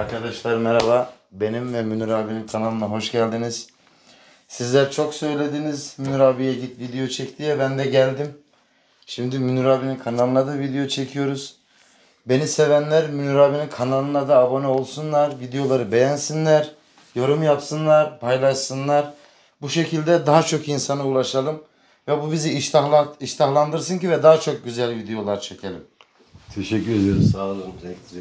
Arkadaşlar merhaba. Benim ve Münir abinin kanalına hoş geldiniz. Sizler çok söylediniz Münir abiye git video çek diye ben de geldim. Şimdi Münir abinin kanalına da video çekiyoruz. Beni sevenler Münir abinin kanalına da abone olsunlar. Videoları beğensinler. Yorum yapsınlar. Paylaşsınlar. Bu şekilde daha çok insana ulaşalım. Ve bu bizi iştahla, iştahlandırsın ki ve daha çok güzel videolar çekelim. Teşekkür ediyoruz. Sağ olun. Renkli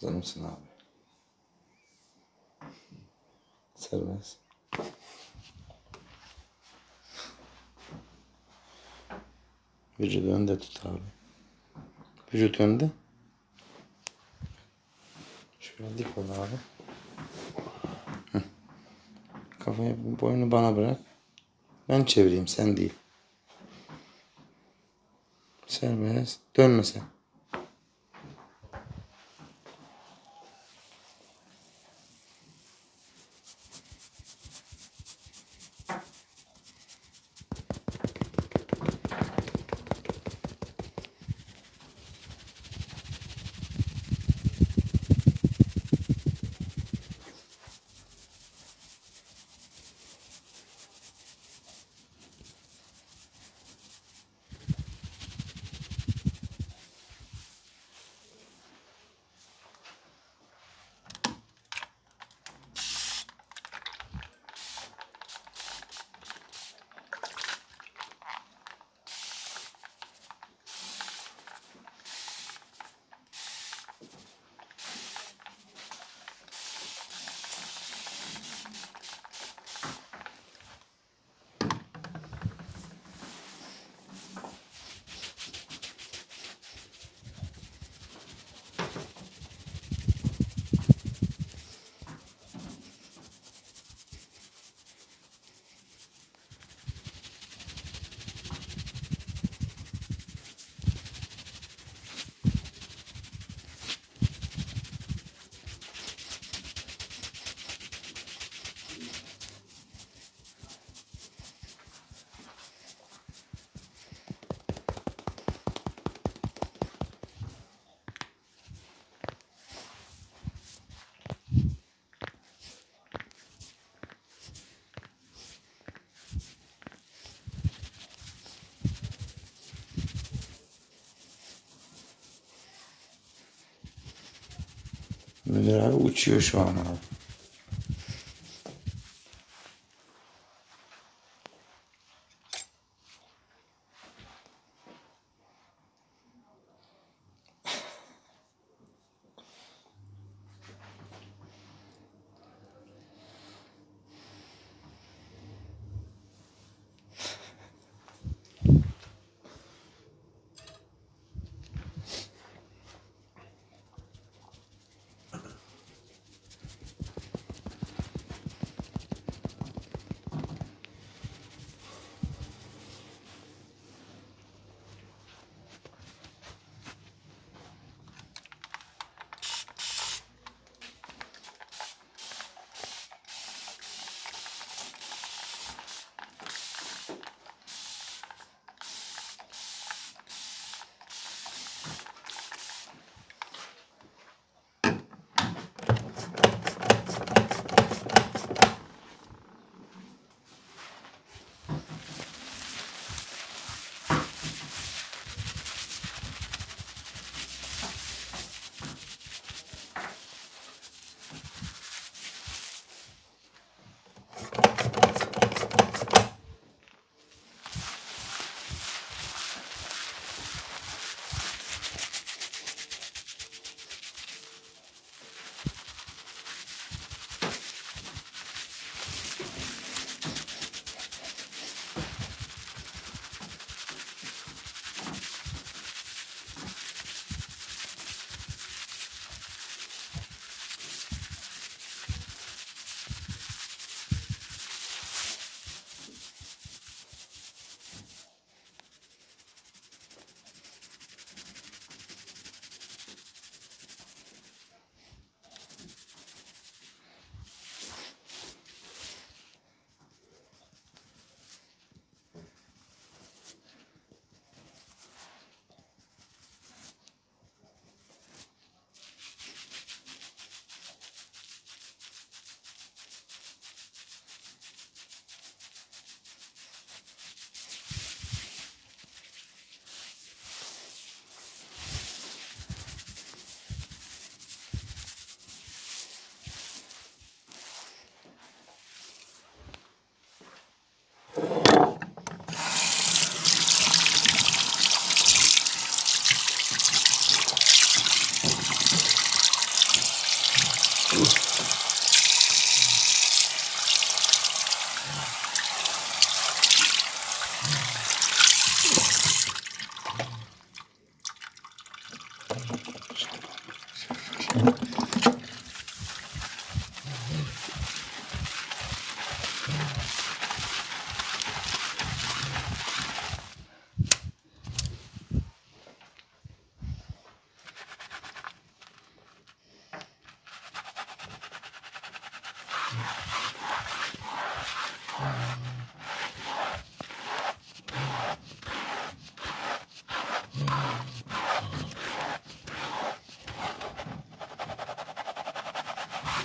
Hazır mısın abi? Serbest. Vücudu önde tut abi. Vücut önde. Şöyle dik ol abi. Kafayı boynu bana bırak. Ben çevireyim sen değil. Serbest. Dönme Müdür abi uçuyor şu an abi.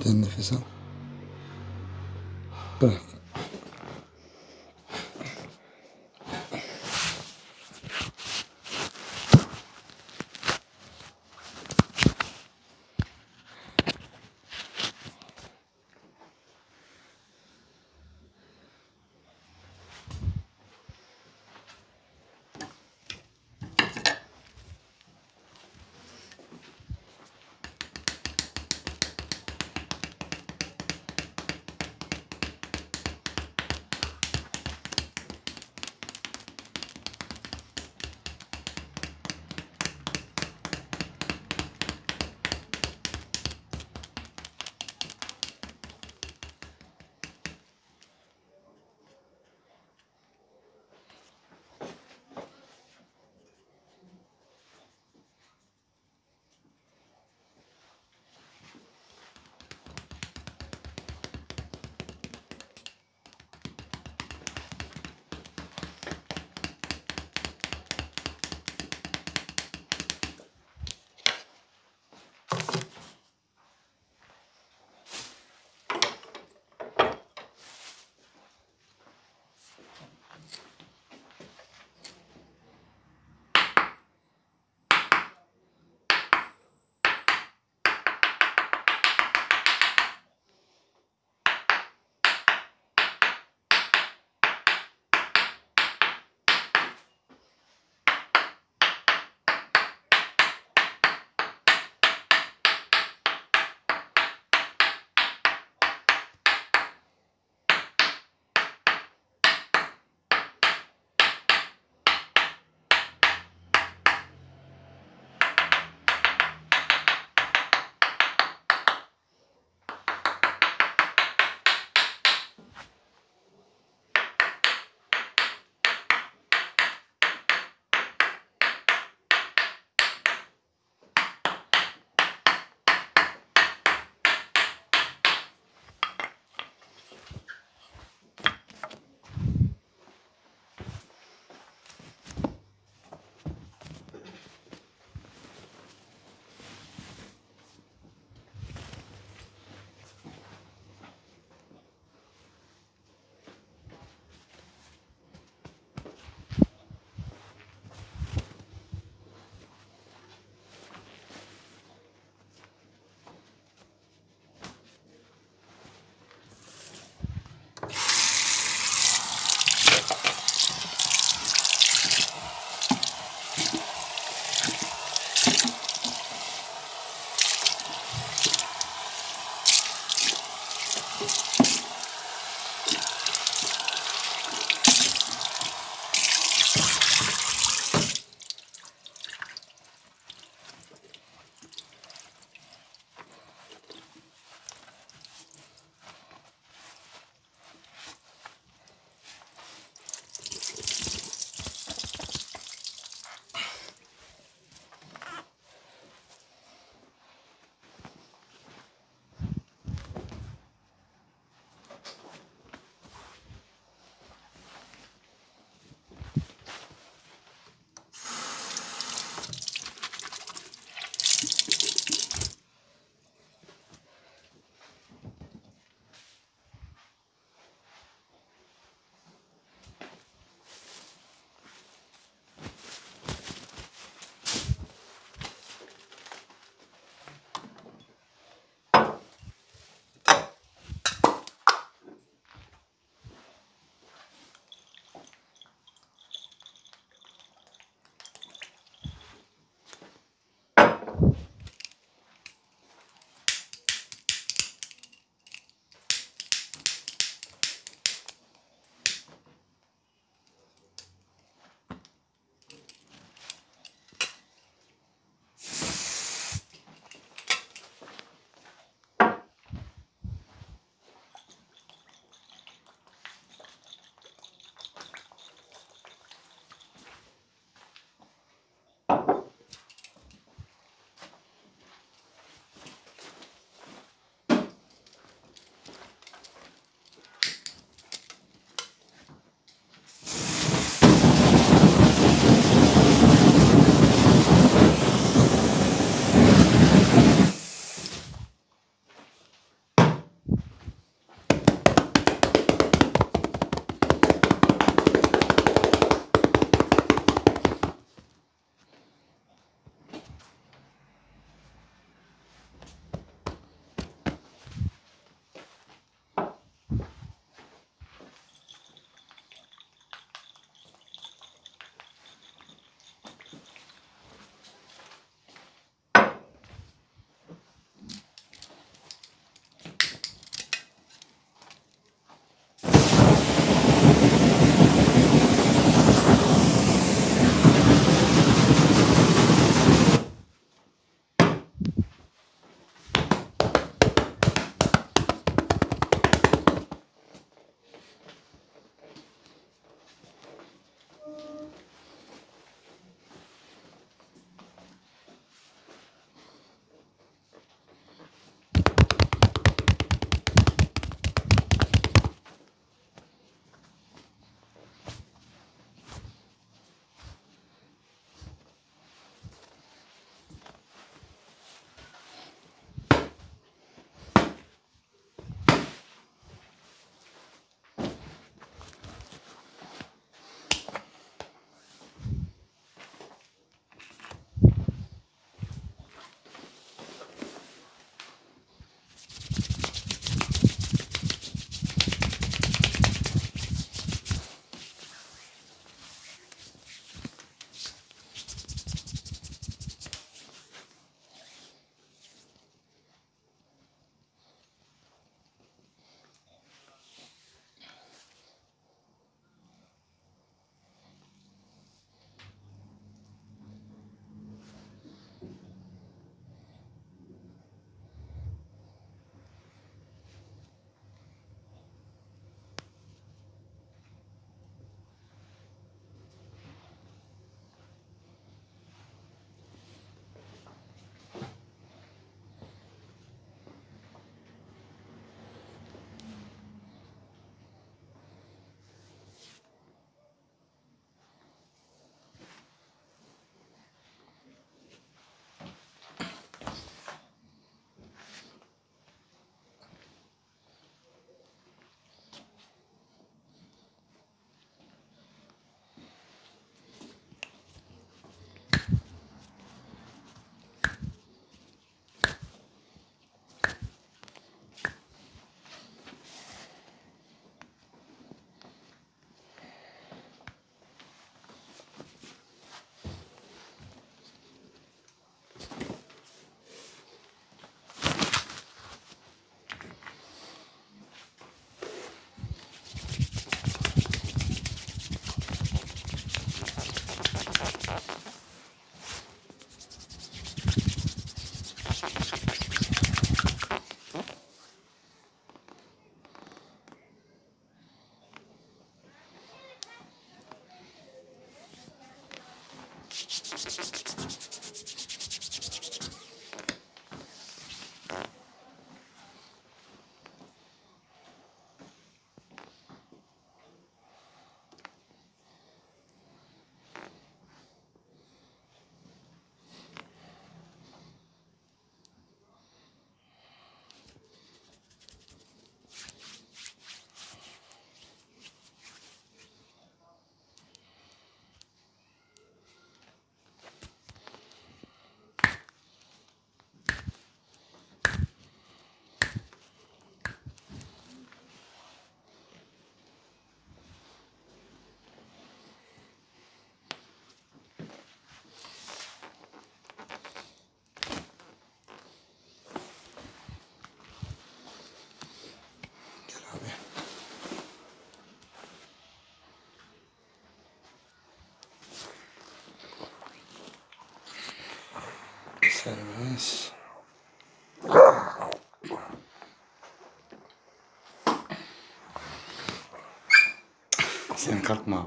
Göğüsten nefes al. Serbest. Sen kalkma.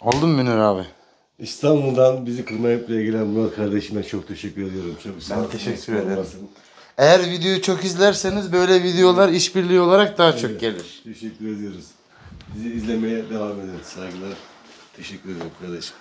Oldu mu Münir abi? İstanbul'dan bizi kırmayıp buraya gelen Murat kardeşime çok teşekkür ediyorum. Çok sağ Ben olsun. teşekkür ederim. Olmasın. Eğer videoyu çok izlerseniz böyle videolar işbirliği olarak daha çok gelir. Teşekkür ediyoruz. Bizi izlemeye devam edin. Saygılar. Teşekkür ederim kardeşim.